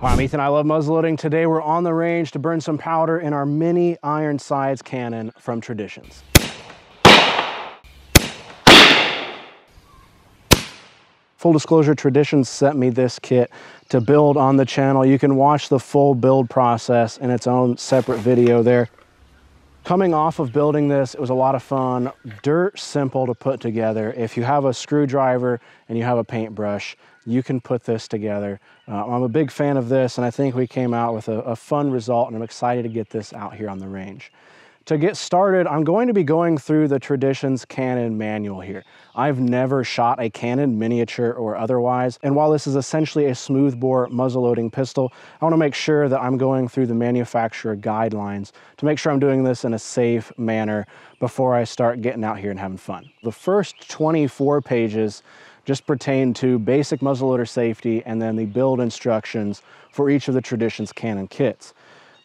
Hi, I'm Ethan. I love muzzleloading. Today we're on the range to burn some powder in our mini Ironsides cannon from Traditions. Full disclosure, Traditions sent me this kit to build on the channel. You can watch the full build process in its own separate video there. Coming off of building this, it was a lot of fun, dirt simple to put together. If you have a screwdriver and you have a paintbrush, you can put this together. Uh, I'm a big fan of this and I think we came out with a, a fun result and I'm excited to get this out here on the range. To get started, I'm going to be going through the Traditions cannon manual here. I've never shot a cannon miniature or otherwise, and while this is essentially a smoothbore muzzleloading pistol, I wanna make sure that I'm going through the manufacturer guidelines to make sure I'm doing this in a safe manner before I start getting out here and having fun. The first 24 pages just pertain to basic muzzleloader safety and then the build instructions for each of the Traditions cannon kits.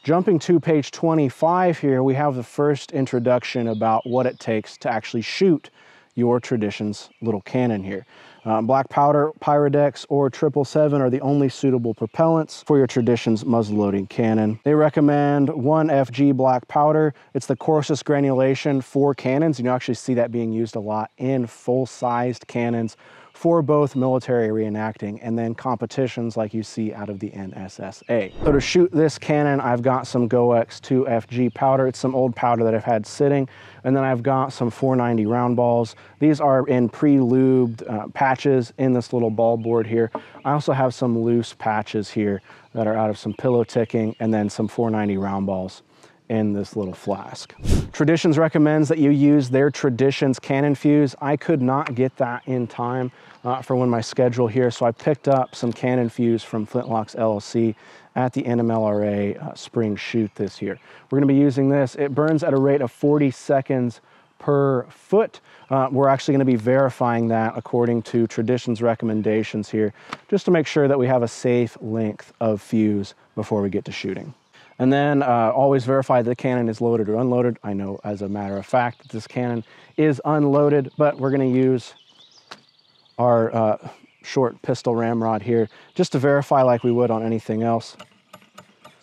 Jumping to page 25 here, we have the first introduction about what it takes to actually shoot your Traditions little cannon here. Um, black powder, Pyrodex, or 777 are the only suitable propellants for your Traditions muzzleloading cannon. They recommend 1FG black powder. It's the coarsest granulation for cannons. You actually see that being used a lot in full-sized cannons for both military reenacting and then competitions like you see out of the NSSA. So to shoot this cannon, I've got some Goex 2FG powder. It's some old powder that I've had sitting. And then I've got some 490 round balls. These are in pre-lubed uh, patches in this little ball board here. I also have some loose patches here that are out of some pillow ticking and then some 490 round balls in this little flask. Traditions recommends that you use their Traditions cannon fuse. I could not get that in time uh, for when my schedule here, so I picked up some cannon fuse from Flintlocks LLC at the NMLRA uh, spring shoot this year. We're gonna be using this. It burns at a rate of 40 seconds per foot. Uh, we're actually gonna be verifying that according to Traditions recommendations here, just to make sure that we have a safe length of fuse before we get to shooting. And then uh, always verify the cannon is loaded or unloaded. I know as a matter of fact that this cannon is unloaded, but we're gonna use our uh, short pistol ramrod here just to verify like we would on anything else.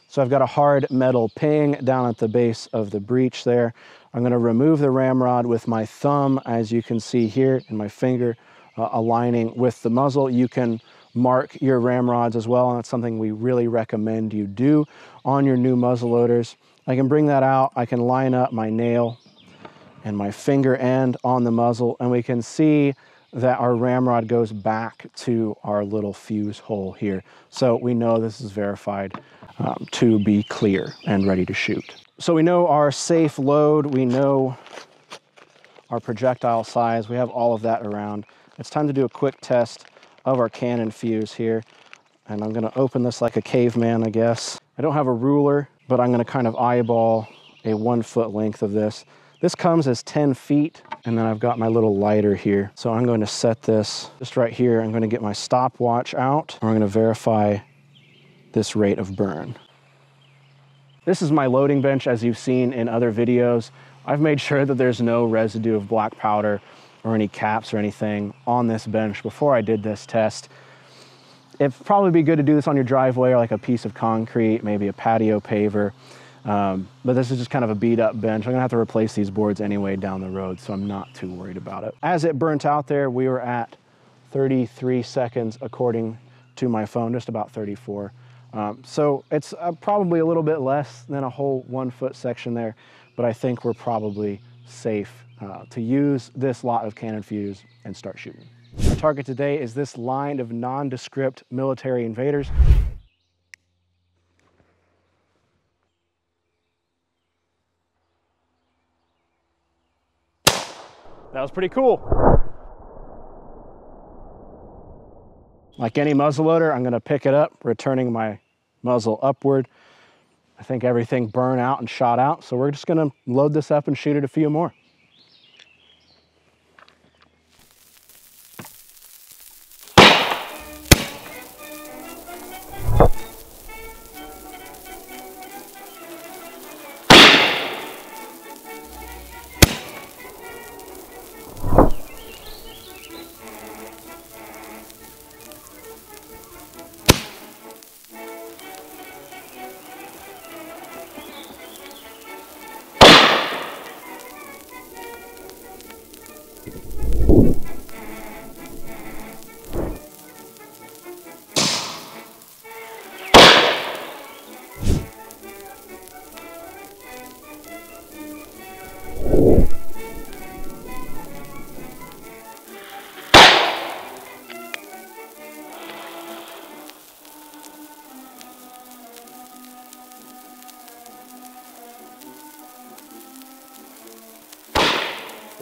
So I've got a hard metal ping down at the base of the breech there. I'm gonna remove the ramrod with my thumb, as you can see here, and my finger uh, aligning with the muzzle. You can mark your ramrods as well, and that's something we really recommend you do on your new muzzle loaders. I can bring that out, I can line up my nail and my finger end on the muzzle, and we can see that our ramrod goes back to our little fuse hole here. So we know this is verified um, to be clear and ready to shoot. So we know our safe load, we know our projectile size, we have all of that around. It's time to do a quick test of our cannon fuse here. And I'm gonna open this like a caveman, I guess. I don't have a ruler, but I'm gonna kind of eyeball a one foot length of this. This comes as 10 feet, and then I've got my little lighter here. So I'm going to set this just right here. I'm gonna get my stopwatch out. I'm gonna verify this rate of burn. This is my loading bench as you've seen in other videos. I've made sure that there's no residue of black powder or any caps or anything on this bench before I did this test. It'd probably be good to do this on your driveway or like a piece of concrete, maybe a patio paver. Um, but this is just kind of a beat up bench. I'm gonna have to replace these boards anyway down the road, so I'm not too worried about it. As it burnt out there, we were at 33 seconds according to my phone, just about 34. Um, so it's uh, probably a little bit less than a whole one foot section there, but I think we're probably safe uh, to use this lot of cannon fuse and start shooting. Our target today is this line of nondescript military invaders. That was pretty cool. Like any muzzleloader, I'm gonna pick it up, returning my muzzle upward. I think everything burned out and shot out, so we're just gonna load this up and shoot it a few more.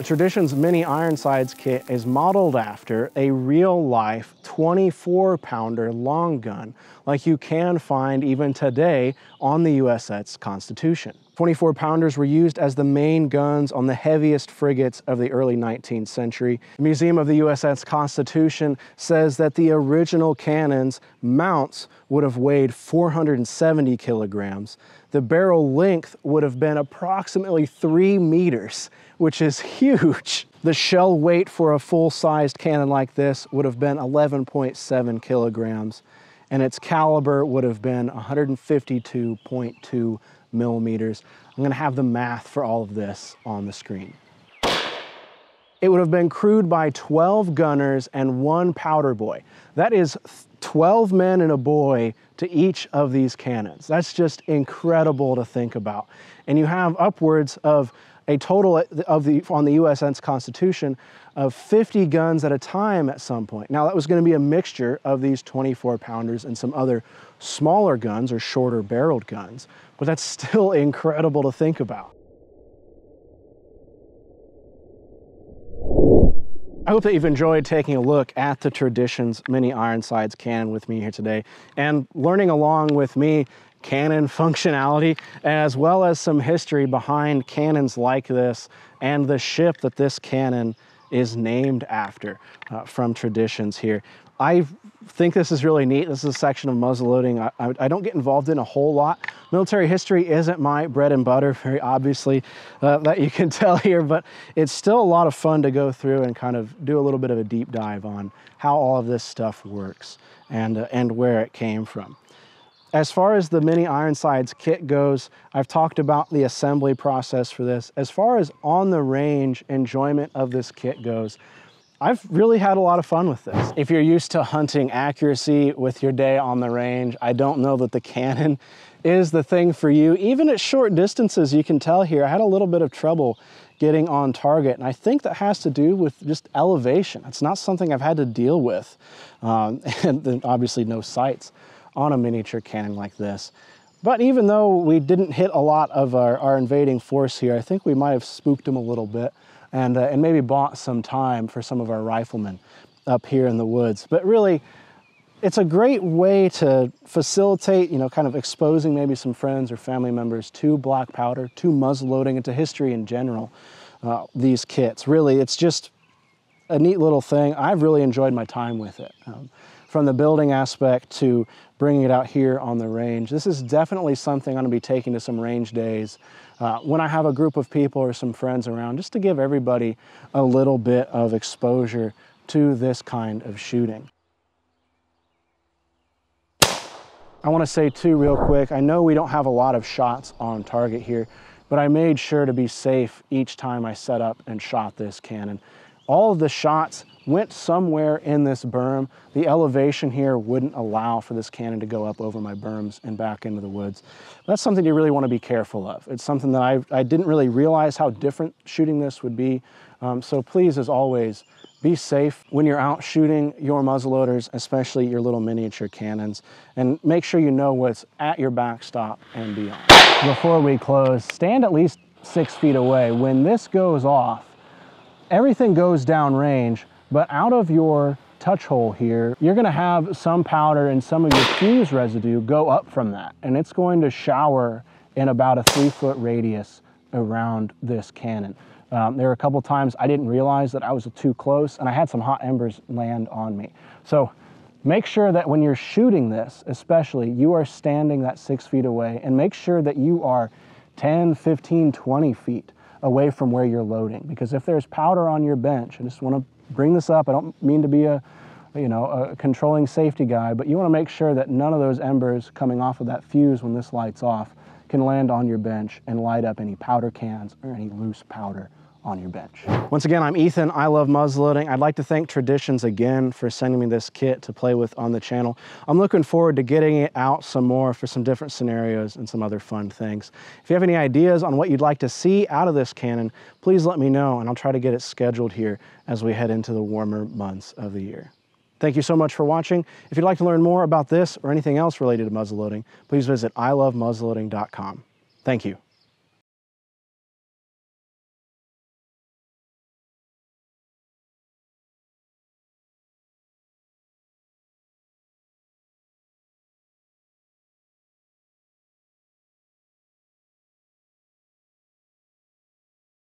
Tradition's Mini Ironsides kit is modeled after a real-life 24-pounder long gun like you can find even today on the USS Constitution. 24 pounders were used as the main guns on the heaviest frigates of the early 19th century. The Museum of the USS Constitution says that the original cannon's mounts would have weighed 470 kilograms. The barrel length would have been approximately three meters, which is huge. The shell weight for a full-sized cannon like this would have been 11.7 kilograms, and its caliber would have been 152.2 millimeters. I'm gonna have the math for all of this on the screen. It would have been crewed by 12 gunners and one powder boy. That is 12 men and a boy to each of these cannons. That's just incredible to think about. And you have upwards of a total of the, on the USS Constitution of 50 guns at a time at some point. Now that was gonna be a mixture of these 24 pounders and some other smaller guns or shorter barreled guns, but that's still incredible to think about. I hope that you've enjoyed taking a look at the Traditions Mini Ironsides cannon with me here today and learning along with me cannon functionality as well as some history behind cannons like this and the ship that this cannon is named after uh, from Traditions here. I think this is really neat. This is a section of muzzleloading I, I, I, don't get involved in a whole lot. Military history isn't my bread and butter, very obviously, uh, that you can tell here, but it's still a lot of fun to go through and kind of do a little bit of a deep dive on how all of this stuff works and, uh, and where it came from. As far as the Mini Ironsides kit goes, I've talked about the assembly process for this. As far as on the range enjoyment of this kit goes, I've really had a lot of fun with this. If you're used to hunting accuracy with your day on the range, I don't know that the cannon is the thing for you. Even at short distances, you can tell here, I had a little bit of trouble getting on target. And I think that has to do with just elevation. It's not something I've had to deal with. Um, and then obviously no sights on a miniature cannon like this. But even though we didn't hit a lot of our, our invading force here, I think we might have spooked them a little bit and, uh, and maybe bought some time for some of our riflemen up here in the woods. But really, it's a great way to facilitate, you know, kind of exposing maybe some friends or family members to black powder, to muzzleloading, and to history in general, uh, these kits. Really, it's just a neat little thing. I've really enjoyed my time with it. Um, from the building aspect to bringing it out here on the range. This is definitely something I'm gonna be taking to some range days uh, when I have a group of people or some friends around, just to give everybody a little bit of exposure to this kind of shooting. I want to say too real quick, I know we don't have a lot of shots on target here, but I made sure to be safe each time I set up and shot this cannon. All of the shots went somewhere in this berm. The elevation here wouldn't allow for this cannon to go up over my berms and back into the woods. That's something you really want to be careful of. It's something that I, I didn't really realize how different shooting this would be. Um, so please, as always, be safe when you're out shooting your muzzleloaders, especially your little miniature cannons, and make sure you know what's at your backstop and beyond. Before we close, stand at least six feet away. When this goes off, everything goes down range, but out of your touch hole here, you're gonna have some powder and some of your fuse residue go up from that. And it's going to shower in about a three foot radius around this cannon. Um, there were a couple times I didn't realize that I was too close and I had some hot embers land on me. So make sure that when you're shooting this, especially, you are standing that six feet away and make sure that you are 10, 15, 20 feet away from where you're loading. Because if there's powder on your bench, I just want to bring this up. I don't mean to be a, you know, a controlling safety guy, but you want to make sure that none of those embers coming off of that fuse when this lights off can land on your bench and light up any powder cans or any loose powder on your bench. Once again, I'm Ethan. I love muzzleloading. I'd like to thank Traditions again for sending me this kit to play with on the channel. I'm looking forward to getting it out some more for some different scenarios and some other fun things. If you have any ideas on what you'd like to see out of this cannon, please let me know and I'll try to get it scheduled here as we head into the warmer months of the year. Thank you so much for watching. If you'd like to learn more about this or anything else related to muzzleloading, please visit ilovemuzzleloading.com. Thank you.